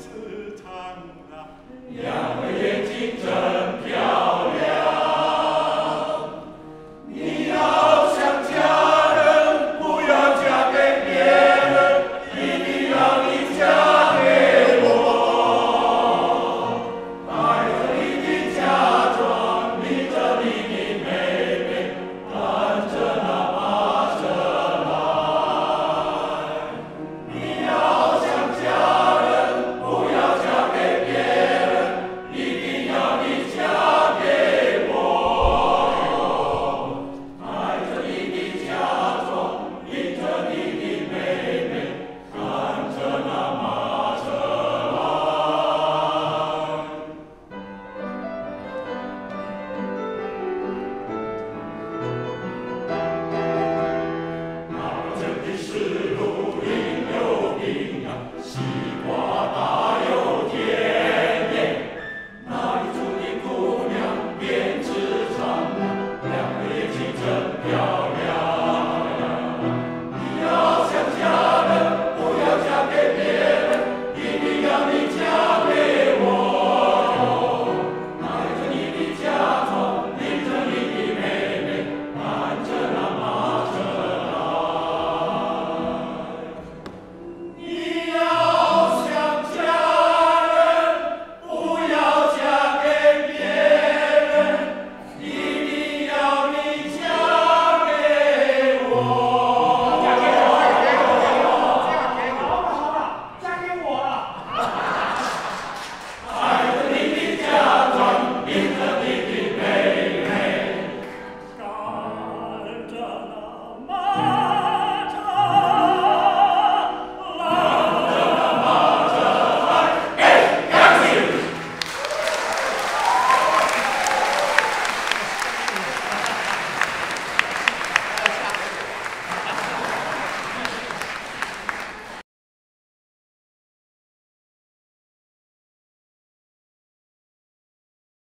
Bitte